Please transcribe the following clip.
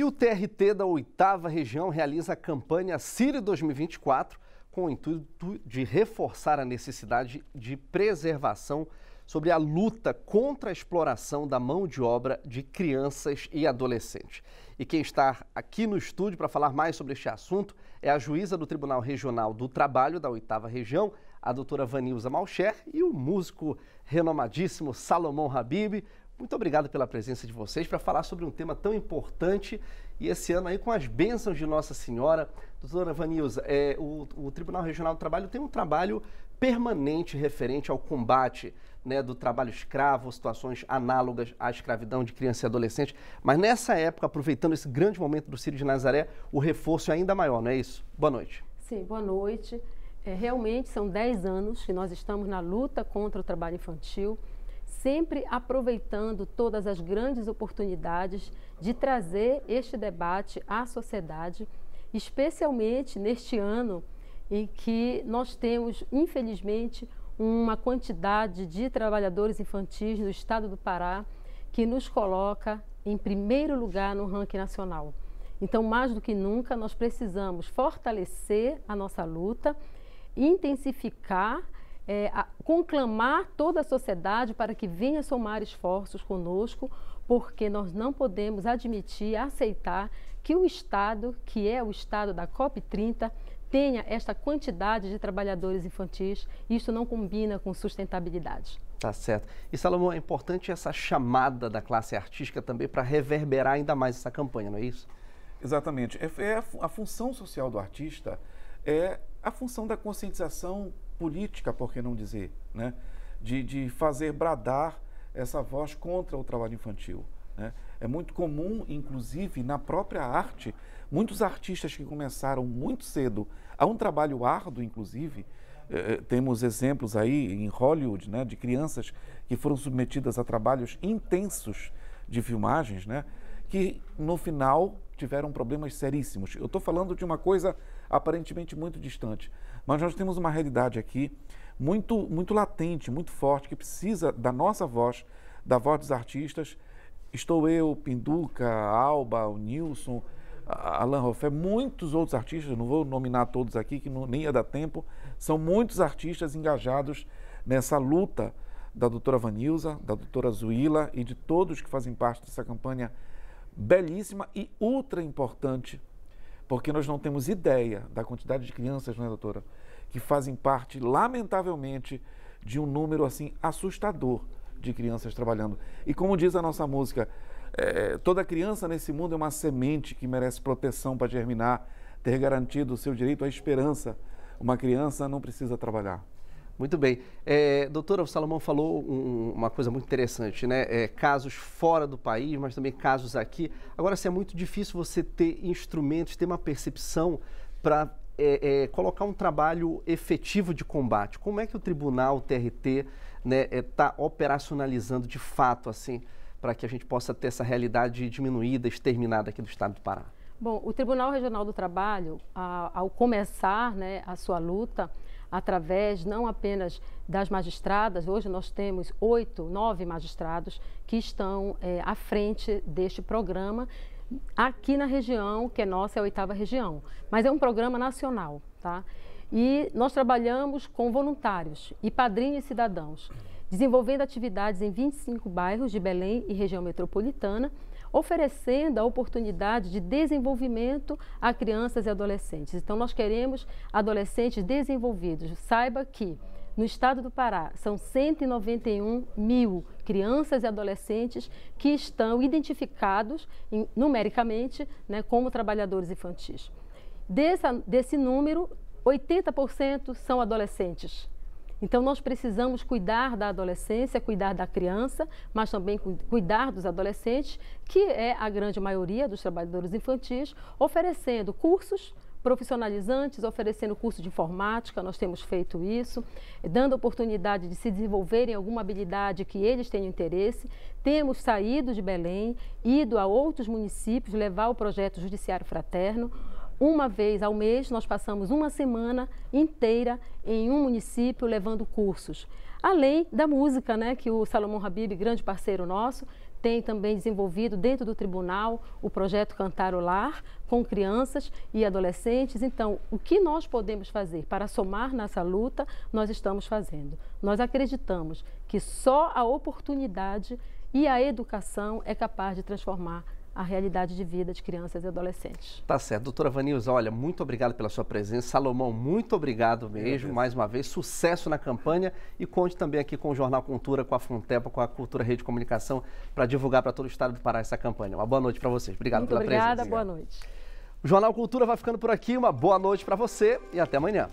E o TRT da oitava região realiza a campanha Cire 2024 com o intuito de reforçar a necessidade de preservação sobre a luta contra a exploração da mão de obra de crianças e adolescentes. E quem está aqui no estúdio para falar mais sobre este assunto é a juíza do Tribunal Regional do Trabalho da oitava região, a doutora Vanilza Malcher, e o músico renomadíssimo Salomão Habib. Muito obrigado pela presença de vocês para falar sobre um tema tão importante e esse ano aí com as bênçãos de Nossa Senhora. Doutora Vanilza, é, o, o, Tribunal Regional do Trabalho tem um trabalho permanente referente ao combate né, do trabalho escravo, situações análogas à escravidão de criança e adolescente. Mas nessa época, aproveitando esse grande momento do Círio de Nazaré, o reforço é ainda maior, não é isso? Boa noite. Sim, boa noite. É, realmente são 10 anos que nós estamos na luta contra o trabalho infantil sempre aproveitando todas as grandes oportunidades de trazer este debate à sociedade, especialmente neste ano em que nós temos, infelizmente, uma quantidade de trabalhadores infantis no estado do Pará que nos coloca em primeiro lugar no ranking nacional. Então, mais do que nunca, nós precisamos fortalecer a nossa luta, intensificar é, a, conclamar toda a sociedade para que venha somar esforços conosco, porque nós não podemos admitir, aceitar que o Estado, que é o Estado da COP30, tenha esta quantidade de trabalhadores infantis. Isso não combina com sustentabilidade. Tá certo. E Salomão, é importante essa chamada da classe artística também para reverberar ainda mais essa campanha, não é isso? Exatamente. É, é a, a função social do artista é a função da conscientização política, por que não dizer, né? de, de fazer bradar essa voz contra o trabalho infantil. Né? É muito comum, inclusive, na própria arte, muitos artistas que começaram muito cedo a um trabalho árduo, inclusive, eh, temos exemplos aí em Hollywood, né, de crianças que foram submetidas a trabalhos intensos de filmagens, né, que no final tiveram problemas seríssimos. Eu estou falando de uma coisa aparentemente muito distante, mas nós temos uma realidade aqui muito, muito latente, muito forte, que precisa da nossa voz, da voz dos artistas. Estou eu, Pinduca, Alba, o Nilson, Alain Roffé, muitos outros artistas, não vou nominar todos aqui, que não, nem ia dar tempo, são muitos artistas engajados nessa luta da doutora Vanilza, da doutora Zuila e de todos que fazem parte dessa campanha belíssima e ultra importante, porque nós não temos ideia da quantidade de crianças, não é, doutora, que fazem parte, lamentavelmente, de um número assim assustador de crianças trabalhando. E como diz a nossa música, é, toda criança nesse mundo é uma semente que merece proteção para germinar, ter garantido o seu direito à esperança. Uma criança não precisa trabalhar. Muito bem. É, doutora, o Salomão falou um, uma coisa muito interessante, né? É, casos fora do país, mas também casos aqui. Agora, se é muito difícil você ter instrumentos, ter uma percepção para é, é, colocar um trabalho efetivo de combate. Como é que o tribunal, o TRT, está né, é, tá operacionalizando de fato, assim, para que a gente possa ter essa realidade diminuída, exterminada aqui do estado do Pará? Bom, o Tribunal Regional do Trabalho, a, ao começar né, a sua luta, através não apenas das magistradas, hoje nós temos oito, nove magistrados que estão é, à frente deste programa, aqui na região, que é nossa, é a oitava região, mas é um programa nacional, tá? E nós trabalhamos com voluntários e padrinhos e cidadãos, desenvolvendo atividades em 25 bairros de Belém e região metropolitana, oferecendo a oportunidade de desenvolvimento a crianças e adolescentes. Então, nós queremos adolescentes desenvolvidos. Saiba que no estado do Pará são 191 mil crianças e adolescentes que estão identificados em, numericamente né, como trabalhadores infantis. Dessa, desse número, 80% são adolescentes. Então, nós precisamos cuidar da adolescência, cuidar da criança, mas também cuidar dos adolescentes, que é a grande maioria dos trabalhadores infantis, oferecendo cursos profissionalizantes, oferecendo curso de informática, nós temos feito isso, dando oportunidade de se desenvolverem alguma habilidade que eles tenham interesse. Temos saído de Belém, ido a outros municípios, levar o projeto Judiciário Fraterno, uma vez ao mês, nós passamos uma semana inteira em um município levando cursos. Além da música, né, que o Salomão Habib, grande parceiro nosso, tem também desenvolvido dentro do tribunal o projeto Cantar o Lar com crianças e adolescentes. Então, o que nós podemos fazer para somar nessa luta, nós estamos fazendo. Nós acreditamos que só a oportunidade e a educação é capaz de transformar a realidade de vida de crianças e adolescentes. Tá certo. Doutora Vanilza, olha, muito obrigado pela sua presença. Salomão, muito obrigado mesmo, mais uma vez. Sucesso na campanha e conte também aqui com o Jornal Cultura, com a Funtepa, com a Cultura Rede de Comunicação, para divulgar para todo o estado do Pará essa campanha. Uma boa noite para vocês. Obrigado muito pela obrigada, presença. Boa noite. O Jornal Cultura vai ficando por aqui. Uma boa noite para você e até amanhã.